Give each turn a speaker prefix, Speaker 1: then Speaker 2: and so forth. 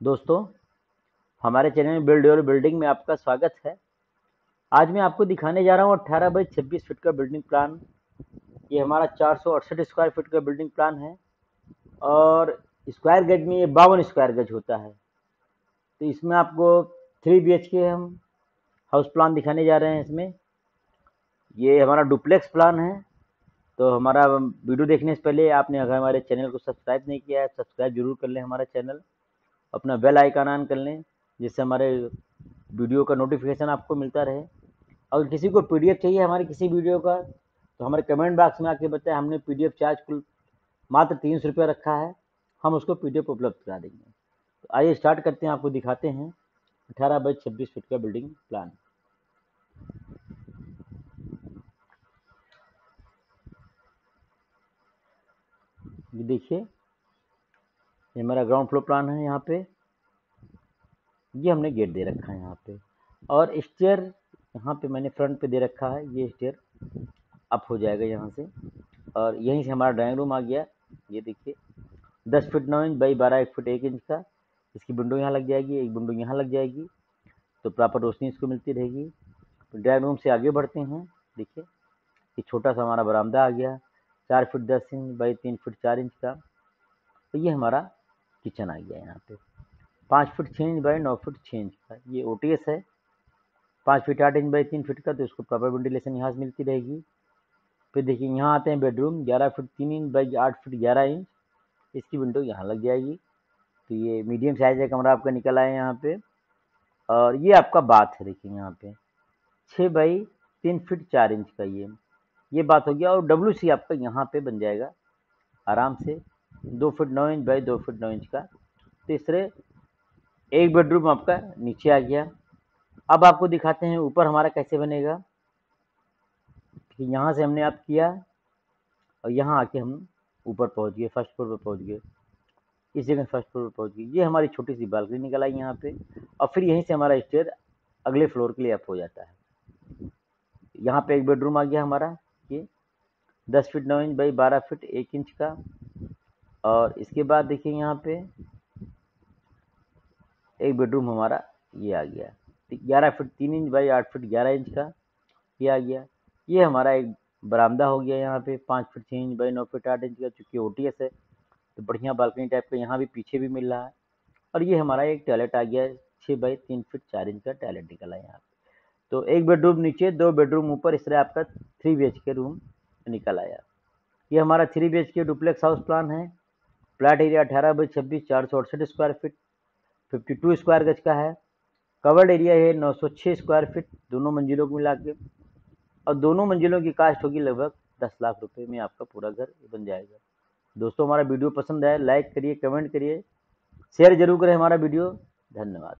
Speaker 1: दोस्तों, हमारे चैनल में बिल्ड योर बिल्डिंग में आपका स्वागत है। आज मैं आपको दिखाने जा रहा हूँ अट्ठारह बाई छब्बीस फीट का बिल्डिंग प्लान। ये हमारा चार सौ अड़सठ स्क्वायर फीट का बिल्डिंग प्लान है और स्क्वायर गज में ये बावन स्क्वायर गज होता है। तो इसमें आपको थ्री बी के हम हाउस प्लान दिखाने जा रहे हैं इसमें। ये हमारा डुप्लेक्स प्लान है। तो हमारा वीडियो देखने से पहले आपने अगर हमारे चैनल को सब्सक्राइब नहीं किया है, सब्सक्राइब ज़रूर कर लें हमारा चैनल। अपना बेल आइकन ऑन कर लें, जिससे हमारे वीडियो का नोटिफिकेशन आपको मिलता रहे। अगर किसी को पीडीएफ चाहिए हमारे किसी वीडियो का तो हमारे कमेंट बॉक्स में आके बताएँ, हमने पीडीएफ चार्ज कुल मात्र तीन सौ रुपये रखा है, हम उसको पीडीएफ उपलब्ध करा देंगे। तो आइए स्टार्ट करते हैं, आपको दिखाते हैं अठारह बाई छब्बीस फीट का बिल्डिंग प्लान देखिए ये मेरा ग्राउंड फ्लोर प्लान है यहाँ पे। ये हमने गेट दे रखा है यहाँ पे। और स्टेयर यहाँ पे मैंने फ्रंट पे दे रखा है। ये स्टेयर अप हो जाएगा यहाँ से। और यहीं से हमारा ड्राइंग रूम आ गया। ये देखिए, दस फिट नौ इंच बाई बारह एक फिट एक इंच का। इसकी विंडो यहाँ लग जाएगी, एक विंडो यहाँ लग जाएगी। तो प्रॉपर रोशनी इसको मिलती रहेगी। तो ड्राइंग रूम से आगे बढ़ते हैं। देखिए, ये छोटा सा हमारा बरामदा आ गया। चार फिट दस इंच बाई तीन फिट चार इंच का। तो ये हमारा किचन आ गया यहाँ पे। पाँच फिट छः इंच बाई नौ फिट छः इंच का। ये ओटीएस है। पाँच फिट आठ इंच बाई तीन फिट का तो इसको प्रॉपर वेंटिलेशन यहाँ से मिलती रहेगी। फिर देखिए, यहाँ आते हैं बेडरूम ग्यारह फिट तीन इंच बाई आठ फिट ग्यारह इंच। इसकी विंडो यहाँ लग जाएगी। तो ये मीडियम साइज़ का कमरा आपका निकल आया यहाँ पे। और ये आपका बात है, देखिए यहाँ पे। छः बाई तीन फिट चार इंच का ये। ये बात हो गया और डब्ल्यू सी आपका यहाँ पे बन जाएगा। आराम से। दो फिट नौ इंच बाई दो फिट नौ इंच का। तीसरे, एक बेडरूम आपका नीचे आ गया। अब आपको दिखाते हैं ऊपर हमारा कैसे बनेगा। यहाँ से हमने आप किया और यहाँ आके हम ऊपर पहुँच गए, फ़र्स्ट फ्लोर पर पहुँच गए। इस जगह फ़र्स्ट फ्लोर पर पहुँच गए। ये हमारी छोटी सी बालकनी निकल आई यहाँ पे और फिर यहीं से हमारा स्टेयर अगले फ्लोर के लिए अप हो जाता है। यहाँ पे एक बेडरूम आ गया हमारा, ये दस फिट नौ इंच बाई बारह फिट एक इंच का। और इसके बाद देखिए यहाँ पे एक बेडरूम हमारा ये आ गया। ग्यारह फिट तीन इंच बाई आठ फिट ग्यारह इंच का ये आ गया। ये हमारा एक बरामदा हो गया यहाँ पे पाँच फिट छः इंच बाई नौ फिट आठ इंच का, चूँकि ओ है तो बढ़िया बालकनी टाइप का यहाँ भी पीछे भी मिल रहा है। और ये हमारा एक टॉयलेट आ गया छः बाई तीन फिट चार इंच का टॉयलेट निकला है यहाँ पे। तो एक बेडरूम नीचे, दो बेडरूम ऊपर, इस तरह आपका थ्री बी के रूम निकल आया ये हमारा three B K duplex house plan है। प्लाट एरिया अठारह बाई छब्बीस, चार सौ अड़सठ square feet fifty two square गज का है। कवर्ड एरिया है नौ सौ छः स्क्वायर फीट दोनों मंजिलों को मिला के। और दोनों मंजिलों की कास्ट होगी लगभग दस लाख रुपये में आपका पूरा घर बन जाएगा। दोस्तों, हमारा वीडियो पसंद आए लाइक करिए कमेंट करिए शेयर ज़रूर करें हमारा वीडियो। धन्यवाद।